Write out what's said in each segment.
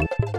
はい。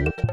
You